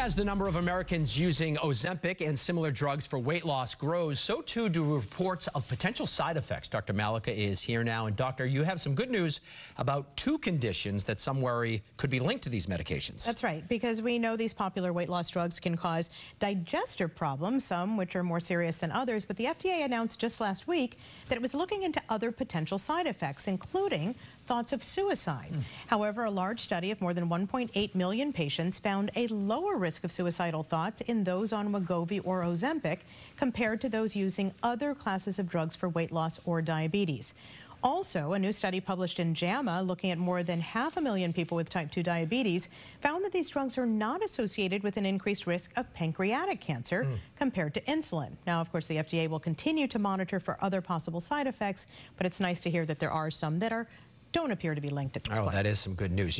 As the number of Americans using Ozempic and similar drugs for weight loss grows, so too do reports of potential side effects. Dr. Mallika is here now. And doctor, you have some good news about two conditions that some worry could be linked to these medications. That's right, because we know these popular weight loss drugs can cause digestive problems, some which are more serious than others. But the FDA announced just last week that it was looking into other potential side effects, including thoughts of suicide. Mm. However, a large study of more than 1.8 million patients found a lower risk of suicidal thoughts in those on Wegovy or Ozempic compared to those using other classes of drugs for weight loss or diabetes. Also, a new study published in JAMA looking at more than half a million people with type 2 diabetes found that these drugs are not associated with an increased risk of pancreatic cancer mm. compared to insulin. Now, of course, the FDA will continue to monitor for other possible side effects, but it's nice to hear that there are some that are don't appear to be linked at this oh, point. that is some good news.